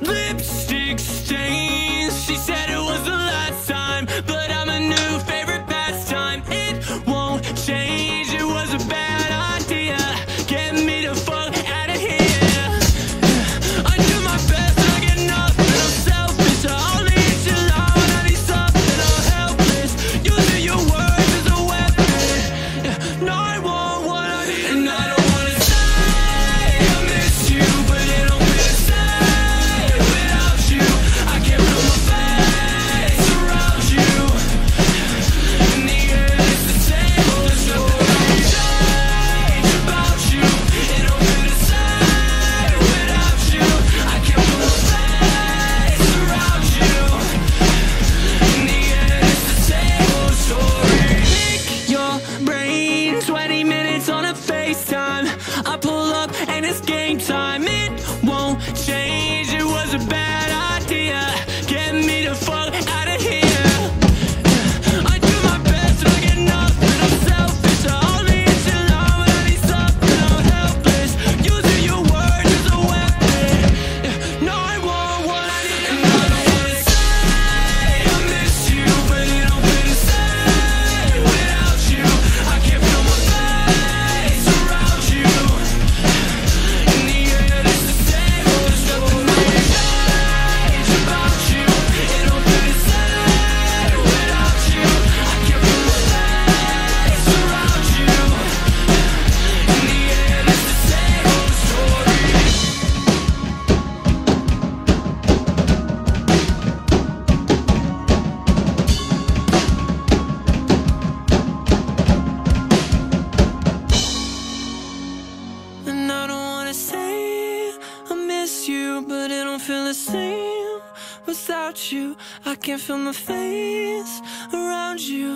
Lipstick stains, she said. feel the same without you. I can't feel my face around you.